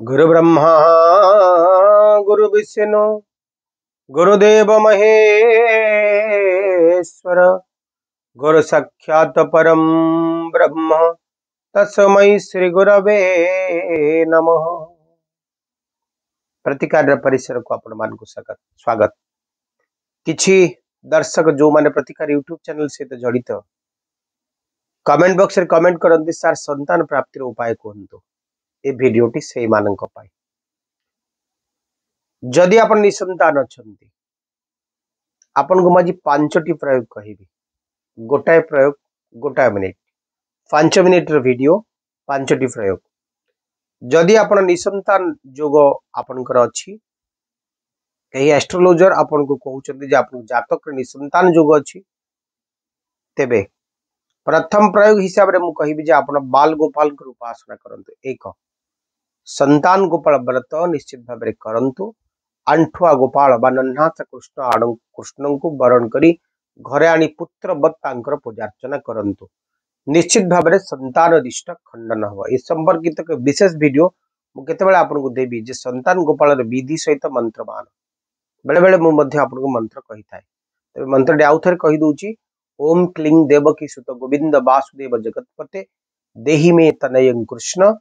गुरु ब्रह्मा गुरु विष्णु गुरुदेव महेश्वर गुरु सख्यात परम ब्रह्म तस्मय श्री गुरवे नम प्रतिकार परिसर को आपण स्वागत स्वागत किसी दर्शक जो मैंने प्रतिकार यूट्यूब चैनल सहित जड़ित कमेंट बक्स रे कमेंट करती सार संतान प्राप्ति उपाय कहतु ए भिडटी से मानी जदि आप निसंतान अच्छा आपन को मजी पांचटी प्रयोग कह गोटाए प्रयोग गोटाए मिनिट पांच मिनिट्र भिडियो पांचटी प्रयोग जदि आप निसंतान जोग आपणकर अच्छी कहीं एस्ट्रोलोजर आपन को कहते जतक निसंतान जोग अच्छी तेरे प्रथम प्रयोग हिसाब से मुझे कहि आप बाल गोपाल उपासना करूँ एक सतान गोपाल व्रत निश्चित भाव करूँ आंठुआ गोपाल नन्हात कृष्ण कृष्ण को बरण कर घरे आत्र पूजा अर्चना करूँ निश्चित भाव सतान अदिष्ट खंडन हम इस संपर्कित तो विशेष भिड मुझे आपको देवी जो सतान गोपाल विधि सहित तो मंत्र मान बेले बेले मुझे आपको मंत्र कही था तेरे मंत्री आउ थे कही ओम क्लींग देवकी सुत गोविंद वासुदेव जगतपते देही मे तनय कृष्ण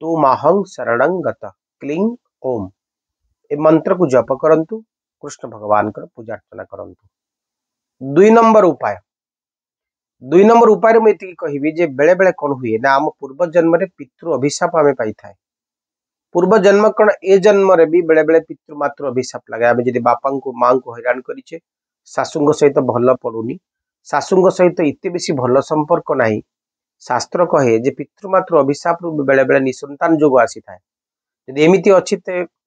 तो माहंग शरणं गत क्लीं ओम ए मंत्र को जप करंतु कृष्ण भगवान कर पूजा अर्चना करंतु दुई नंबर उपाय दुई नंबर उपाय में ये कहबी जे बेले बेले कौन हुए ना आम पूर्व जन्म रे पितृ अभिशाप आम पाई थाए पूर्व जन्म कौन ए जन्म रे भी बेले बेले पितृ मातृ अभिशाप लगे आम जदि बापा को माँ को हैरान करे शाशु सहित भल पड़ूनी शाशु सहित ଏତେ बेस भल संपर्क नहीं ଶାସ୍ତ୍ର କହେ ଯେ ପିତୃମାତୃ ଅଭିଶାପରୁ ବେଳେବେଳେ ନିସନ୍ତାନ ଯୋଗ ଆସିଥାଏ ଯଦି ଏମିତି ଅଛି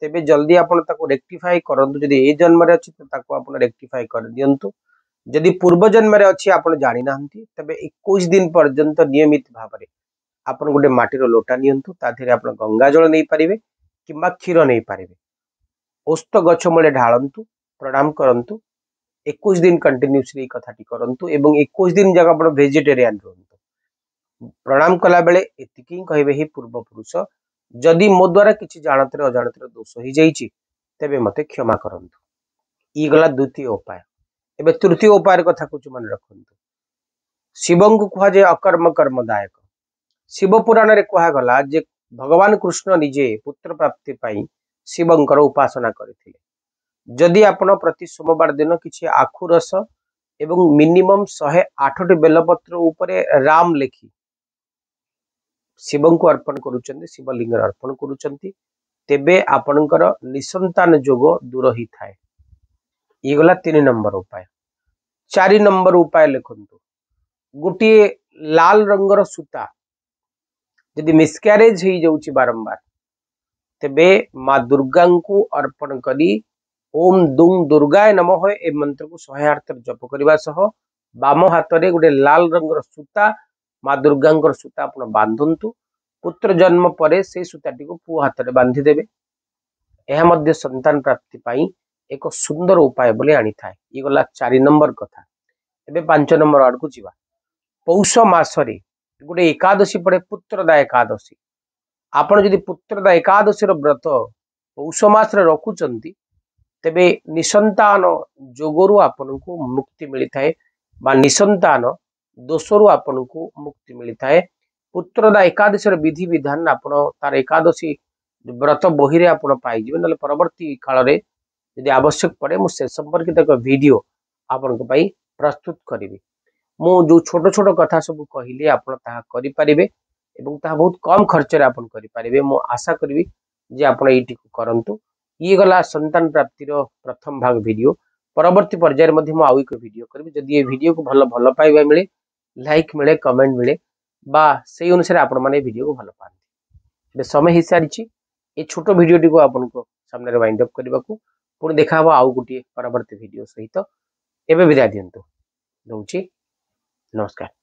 ତେବେ ଜଲ୍ଦି ଆପଣ ତାକୁ ରେକ୍ଟିଫାଏ କରନ୍ତୁ ଯଦି ଏ ଜନ୍ମରେ ଅଛି ତ ତାକୁ ଆପଣ ରେକ୍ଟିଫାଏ କରିଦିଅନ୍ତୁ ଯଦି ପୂର୍ବ ଜନ୍ମରେ ଅଛି ଆପଣ ଜାଣିନାହାନ୍ତି ତେବେ ଏକୋଇଶ ଦିନ ପର୍ଯ୍ୟନ୍ତ ନିୟମିତ ଭାବରେ ଆପଣ ଗୋଟେ ମାଟିର ଲୋଟା ନିଅନ୍ତୁ ତା ଦେହରେ ଆପଣ ଗଙ୍ଗା ଜଳ ନେଇପାରିବେ କିମ୍ବା କ୍ଷୀର ନେଇପାରିବେ ଓସ୍ତ ଗଛ ମୂଳେ ଢାଳନ୍ତୁ ପ୍ରଣାମ କରନ୍ତୁ ଏକୋଇଶ ଦିନ କଣ୍ଟିନ୍ୟୁସଲି ଏଇ କଥାଟି କରନ୍ତୁ ଏବଂ ଏକୋଇଶ ଦିନ ଯାକ ଆପଣ ଭେଜିଟେରିଆନ୍ ରୁହନ୍ତୁ प्रणाम कला बेले कह पूर्व पुरुष जदि मो द्वारा किसी जानते अजाणत दोष हो जाए तेज मत क्षमा कर द्वितीय उपाय एवं तृतीय उपाय कथ कुछ मन रखु शिव को कह जाए अकर्म कर्म दायक शिवपुराण में कह गला भगवान कृष्ण निजे पुत्र प्राप्ति पाई शिवंर उपासना करदि आप सोमवार दिन किसी आखुरस एवं मिनिमम शहे आठटी बेलपत्र राम लेखी शिव को अर्पण करिवलिंग अर्पण करसंतान जोग दूर ही था गला तीन नंबर उपाय चारि नंबर उपाय लिखत गोटे लाल रंगर सूता जदि मिसक्यारेज हो जाऊँ बारंबार तेरे माँ दुर्गा अर्पण कर ओम दुम दुर्गाय नमः ए मंत्र को शहे जप करने बाम हाथ में गोटे लाल रंगर सूता ମା ଦୁର୍ଗାଙ୍କର ସୂତା ଆପଣ ବାନ୍ଧନ୍ତୁ ପୁତ୍ର ଜନ୍ମ ପରେ ସେଇ ସୂତାଟିକୁ ପୁଅ ହାତରେ ବାନ୍ଧିଦେବେ ଏହା ମଧ୍ୟ ସନ୍ତାନ ପ୍ରାପ୍ତି ପାଇଁ ଏକ ସୁନ୍ଦର ଉପାୟ ବୋଲି ଆଣିଥାଏ ଇଏ ଗଲା ଚାରି ନମ୍ବର କଥା ଏବେ ପାଞ୍ଚ ନମ୍ବର ଆଡ଼କୁ ଯିବା ପୌଷ ମାସରେ ଗୋଟେ ଏକାଦଶୀ ପଡ଼େ ପୁତ୍ରଦା ଏକାଦଶୀ ଆପଣ ଯଦି ପୁତ୍ରଦା ଏକାଦଶୀର ବ୍ରତ ପୌଷ ମାସରେ ରଖୁଛନ୍ତି ତେବେ ନିସନ୍ତାନ ଯୋଗରୁ ଆପଣଙ୍କୁ ମୁକ୍ତି ମିଳିଥାଏ ବା ନିସନ୍ତାନ दोष रु आपन को मुक्ति मिलता है पुत्रदा एकादशी विधि विधान आप तार एकादशी व्रत बही पाई ना परवर्त काल आवश्यक पड़े मुझे संपर्कित एक भिड आपण प्रस्तुत करी मुझे छोट छोट कथ सब कहली आपारे बहुत कम खर्च करेंगे आशा करी जे आप यू करूँ ये गला सतान प्राप्तिर प्रथम भाग भिड परवर्त पर्यायर मध्य आउ एक भिड करी जदि ये भिड को भल भल पाइबा मिले लाइक मिले कमेंट मिले बाई अनुसार आप भिड को भल पाती समय ही सारी ये छोट भिडटी को आपको सामने वाइंड अप करने को पुणी देखा आउ गोटे परवर्त भिड सहित एवं विदा दिंतु दौर नमस्कार